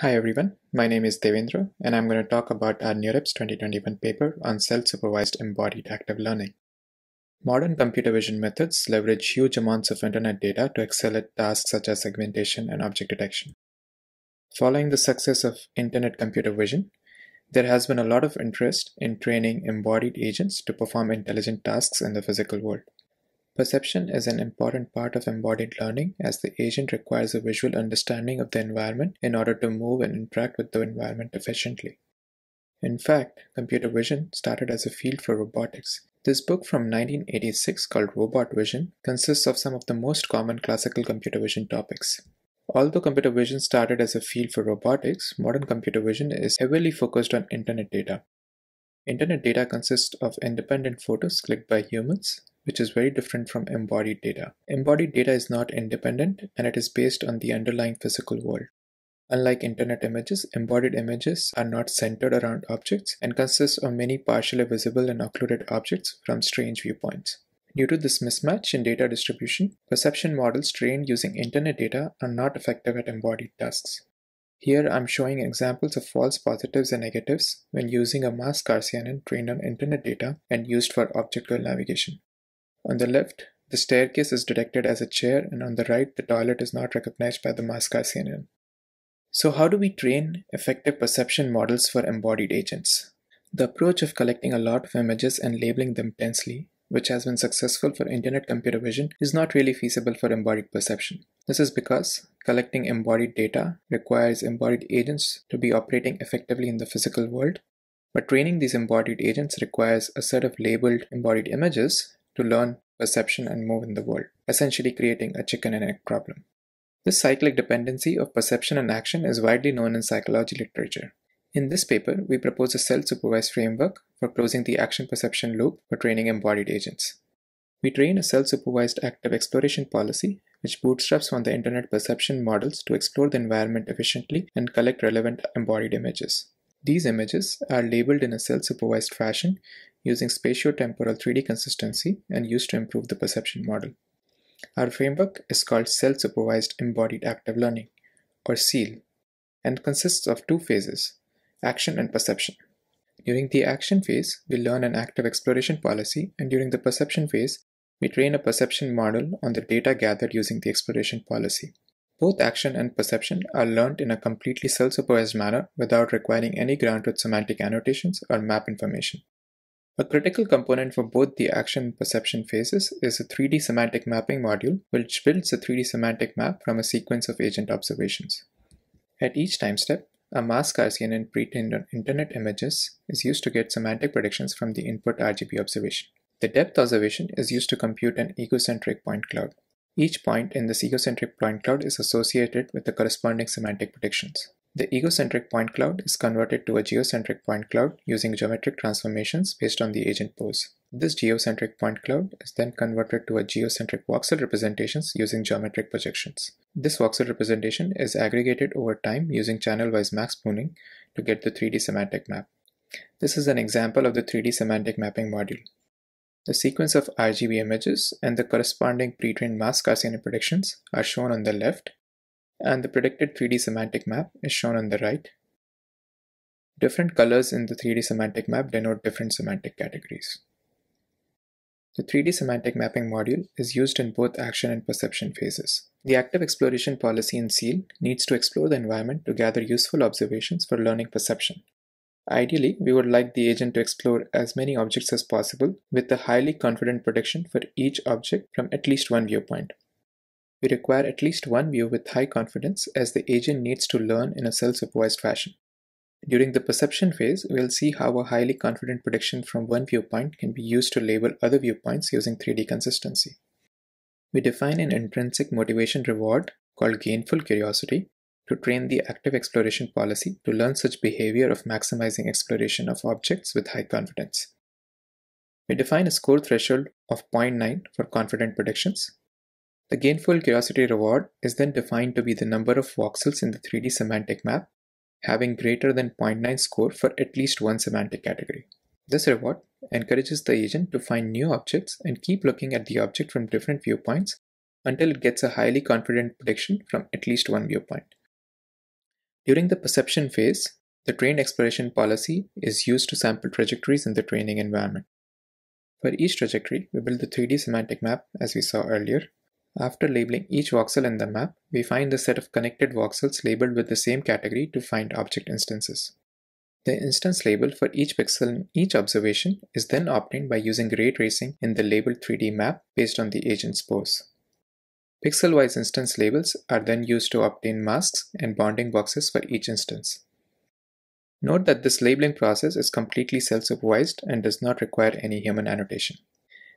Hi everyone, my name is Devendra and I'm going to talk about our NeurIPS 2021 paper on self-supervised embodied active learning. Modern computer vision methods leverage huge amounts of internet data to excel at tasks such as segmentation and object detection. Following the success of internet computer vision, there has been a lot of interest in training embodied agents to perform intelligent tasks in the physical world. Perception is an important part of embodied learning as the agent requires a visual understanding of the environment in order to move and interact with the environment efficiently. In fact, computer vision started as a field for robotics. This book from 1986 called Robot Vision consists of some of the most common classical computer vision topics. Although computer vision started as a field for robotics, modern computer vision is heavily focused on internet data. Internet data consists of independent photos clicked by humans, which is very different from embodied data. Embodied data is not independent and it is based on the underlying physical world. Unlike internet images, embodied images are not centered around objects and consist of many partially visible and occluded objects from strange viewpoints. Due to this mismatch in data distribution, perception models trained using internet data are not effective at embodied tasks. Here I'm showing examples of false positives and negatives when using a masked RCNN trained on internet data and used for object-goal navigation. On the left, the staircase is detected as a chair and on the right, the toilet is not recognized by the masked RCNN. So how do we train effective perception models for embodied agents? The approach of collecting a lot of images and labeling them tensely, which has been successful for internet computer vision, is not really feasible for embodied perception. This is because collecting embodied data requires embodied agents to be operating effectively in the physical world, but training these embodied agents requires a set of labeled embodied images to learn perception and move in the world, essentially creating a chicken and egg problem. This cyclic dependency of perception and action is widely known in psychology literature. In this paper, we propose a self-supervised framework for closing the action-perception loop for training embodied agents. We train a self-supervised active exploration policy which bootstraps from the internet perception models to explore the environment efficiently and collect relevant embodied images. These images are labeled in a self-supervised fashion using spatiotemporal 3D consistency and used to improve the perception model. Our framework is called Self-Supervised Embodied Active Learning, or SEAL, and consists of two phases, action and perception. During the action phase, we learn an active exploration policy, and during the perception phase, we train a perception model on the data gathered using the exploration policy. Both action and perception are learned in a completely self-supervised manner without requiring any ground truth semantic annotations or map information. A critical component for both the action and perception phases is a 3D semantic mapping module which builds a 3D semantic map from a sequence of agent observations. At each time step, a masked RCNN pre-trained on internet images is used to get semantic predictions from the input RGB observation. The depth observation is used to compute an egocentric point cloud. Each point in this egocentric point cloud is associated with the corresponding semantic predictions. The egocentric point cloud is converted to a geocentric point cloud using geometric transformations based on the agent pose. This geocentric point cloud is then converted to a geocentric voxel representations using geometric projections. This voxel representation is aggregated over time using channel-wise max pooling to get the 3D semantic map. This is an example of the 3D semantic mapping module. The sequence of RGB images and the corresponding pre-trained masked RCNN predictions are shown on the left and the predicted 3D semantic map is shown on the right. Different colors in the 3D semantic map denote different semantic categories. The 3D semantic mapping module is used in both action and perception phases. The active exploration policy in SEAL needs to explore the environment to gather useful observations for learning perception. Ideally, we would like the agent to explore as many objects as possible with a highly confident prediction for each object from at least one viewpoint. We require at least one view with high confidence as the agent needs to learn in a self-supervised fashion. During the perception phase, we'll see how a highly confident prediction from one viewpoint can be used to label other viewpoints using 3D consistency. We define an intrinsic motivation reward called gainful curiosity to train the active exploration policy to learn such behavior of maximizing exploration of objects with high confidence. We define a score threshold of 0.9 for confident predictions the gainful curiosity reward is then defined to be the number of voxels in the 3D semantic map having greater than 0.9 score for at least one semantic category. This reward encourages the agent to find new objects and keep looking at the object from different viewpoints until it gets a highly confident prediction from at least one viewpoint. During the perception phase, the trained exploration policy is used to sample trajectories in the training environment. For each trajectory, we build the 3D semantic map as we saw earlier. After labeling each voxel in the map, we find the set of connected voxels labeled with the same category to find object instances. The instance label for each pixel in each observation is then obtained by using ray tracing in the labeled 3D map based on the agent's pose. Pixel-wise instance labels are then used to obtain masks and bounding boxes for each instance. Note that this labeling process is completely self-supervised and does not require any human annotation.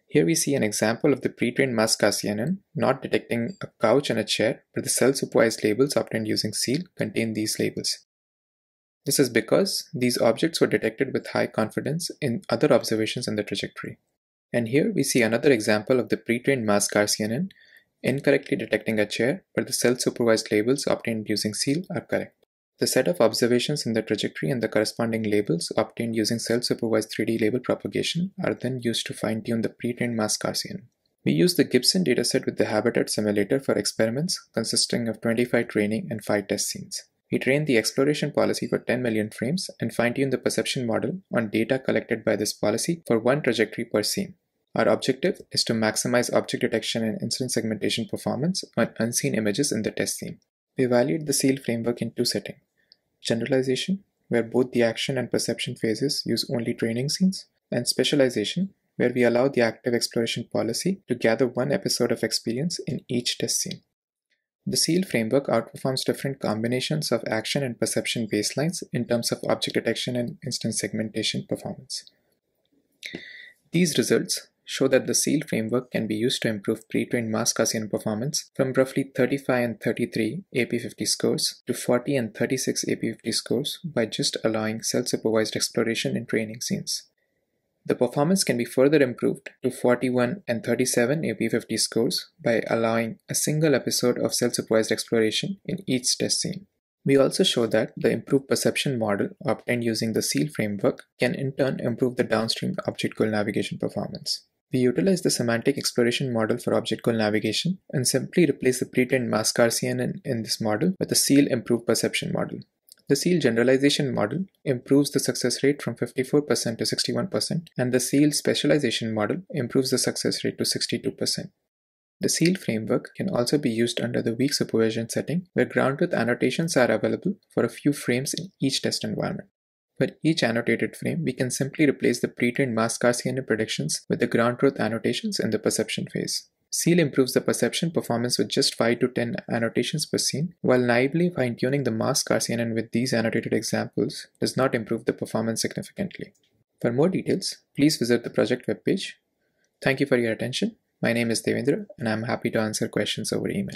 Here we see an example of the pre-trained mask CNN not detecting a couch and a chair, but the self-supervised labels obtained using SEAL contain these labels. This is because these objects were detected with high confidence in other observations in the trajectory. And here we see another example of the pre-trained mask CNN incorrectly detecting a chair, but the self-supervised labels obtained using SEAL are correct. The set of observations in the trajectory and the corresponding labels obtained using self-supervised 3D label propagation are then used to fine-tune the pre-trained mask RCNN. We use the Gibson dataset with the Habitat simulator for experiments consisting of 25 training and 5 test scenes. We train the exploration policy for 10 million frames and fine-tune the perception model on data collected by this policy for one trajectory per scene. Our objective is to maximize object detection and instance segmentation performance on unseen images in the test scene. We evaluate the SEAL framework in two settings generalization, where both the action and perception phases use only training scenes, and specialization, where we allow the active exploration policy to gather one episode of experience in each test scene. The SEAL framework outperforms different combinations of action and perception baselines in terms of object detection and instance segmentation performance. These results show that the SEAL framework can be used to improve pre-trained mask Gaussian performance from roughly 35 and 33 AP50 scores to 40 and 36 AP50 scores by just allowing self-supervised exploration in training scenes. The performance can be further improved to 41 and 37 AP50 scores by allowing a single episode of self-supervised exploration in each test scene. We also show that the improved perception model obtained using the SEAL framework can in turn improve the downstream object goal navigation performance. We utilize the semantic exploration model for object goal navigation and simply replace the pre-trained mask RCNN in, in this model with a SEAL improved perception model. The SEAL generalization model improves the success rate from 54% to 61%, and the SEAL specialization model improves the success rate to 62%. The SEAL framework can also be used under the weak supervision setting, where ground truth annotations are available for a few frames in each test environment. For each annotated frame, we can simply replace the pre-trained mask RCNN predictions with the ground truth annotations in the perception phase. SEAL improves the perception performance with just 5 to 10 annotations per scene, while naively fine-tuning the mask RCNN with these annotated examples does not improve the performance significantly. For more details, please visit the project webpage. Thank you for your attention. My name is Devendra and I'm happy to answer questions over email.